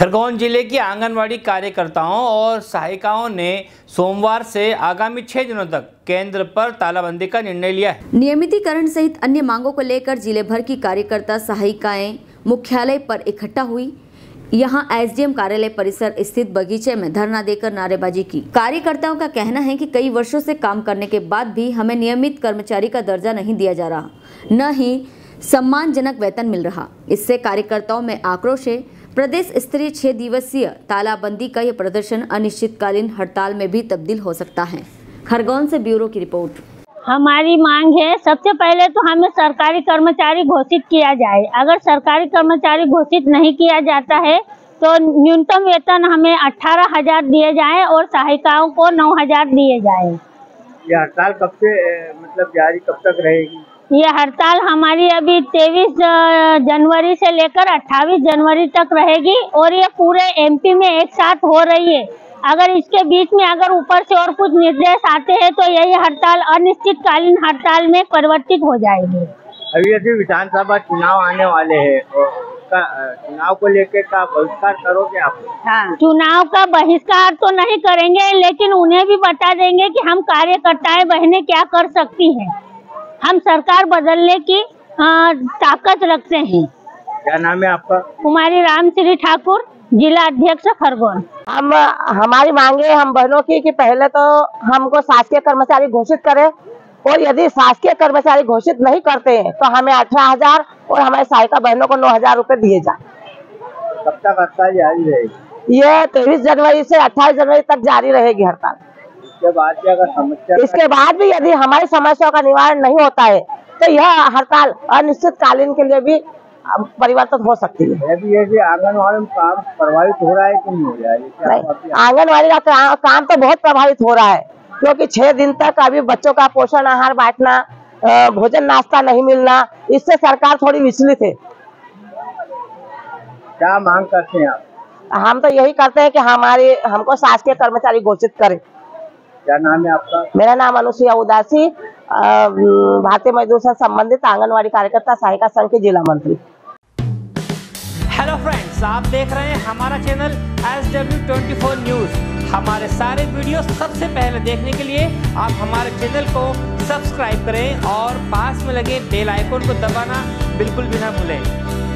खरगोन ज़िले की आंगनवाड़ी कार्यकर्ताओं और सहायिकाओं ने सोमवार से आगामी छह दिनों तक केंद्र पर तालाबंदी का निर्णय लिया है। नियमितीकरण सहित अन्य मांगों को लेकर ज़िले भर की कार्यकर्ता सहायिकाएँ मुख्यालय पर इकट्ठा हुई। यहाँ एसडीएम कार्यालय परिसर स्थित बगीचे में धरना देकर नारेबाजी की। कार्यकर्ताओं का कहना है कि कई वर्षों से काम करने के बाद भी हमें नियमित कर्मचारी का दर्जा नहीं दिया जा रहा, न ही सम्मानजनक वेतन मिल रहा। इससे कार्यकर्ताओं में आक्रोश है प्रदेश स्तरीय छह दिवसीय तालाबंदी का यह प्रदर्शन अनिश्चितकालीन हड़ताल में भी तब्दील हो सकता है। खरगोन से ब्यूरो की रिपोर्ट। हमारी मांग है सबसे पहले तो हमें सरकारी कर्मचारी घोषित किया जाए। अगर सरकारी कर्मचारी घोषित नहीं किया जाता है तो न्यूनतम वेतन हमें अठारह हज़ार दिए जाए और सहायिकाओं को नौ हज़ार दिए जाए। ये हड़ताल कब से मतलब जारी कब तक रहेगी? ये हड़ताल हमारी अभी तेईस जनवरी से लेकर 28 जनवरी तक रहेगी और ये पूरे एमपी में एक साथ हो रही है। अगर इसके बीच में अगर ऊपर से और कुछ निर्देश आते हैं तो यही हड़ताल अनिश्चितकालीन हड़ताल में परिवर्तित हो जाएगी। अभी यदि विधानसभा चुनाव आने वाले हैं और चुनाव को लेकर का बहिष्कार करोगे आप? हाँ। चुनाव का बहिष्कार तो नहीं करेंगे लेकिन उन्हें भी बता देंगे कि हम कार्यकर्ताएँ बहनें क्या कर सकती हैं। हम सरकार बदलने की ताकत रखते हैं। क्या नाम है आपका? कुमारी राम रामश्री ठाकुर जिला अध्यक्ष खरगोन। हम हमारी मांगे हम बहनों की कि पहले तो हमको शासकीय कर्मचारी घोषित करें और यदि शासकीय कर्मचारी घोषित नहीं करते हैं तो हमें अठारह हज़ार और हमारे सहायता बहनों को नौ हज़ार रूपए दिए जाए। कब तक हड़ताल जारी रहेगी? ये तेईस जनवरी से अट्ठाईस जनवरी तक जारी रहेगी हड़ताल। इसके बाद भी अगर समस्या इसके बाद भी यदि हमारी समस्याओं का निवारण नहीं होता है तो यह हड़ताल अनिश्चितकालीन के लिए भी परिवर्तन हो सकती है। यदि यदि आंगनबाड़ी में काम प्रभावित हो रहा है कि नहीं हो रहा है? आंगनबाड़ी का का, काम तो बहुत प्रभावित हो रहा है क्योंकि छह दिन तक अभी बच्चों का पोषण आहार बांटना भोजन नाश्ता नहीं मिलना इससे सरकार थोड़ी विचलित है। क्या मांग करते हैं आप? हम तो यही करते हैं कि हमारे हमको शासकीय कर्मचारी घोषित करें। क्या नाम है आपका? मेरा नाम अनुसुईया उदासी भारतीय मजदूर संघ संबंधित आंगनबाड़ी कार्यकर्ता सहायिका संघ के जिला मंत्री। हेलो फ्रेंड्स आप देख रहे हैं हमारा channel S W twenty four news हमारे सारे वीडियो सबसे पहले देखने के लिए आप हमारे चैनल को सब्सक्राइब करें और पास में लगे बेल आइकन को दबाना बिल्कुल भी ना भूलें।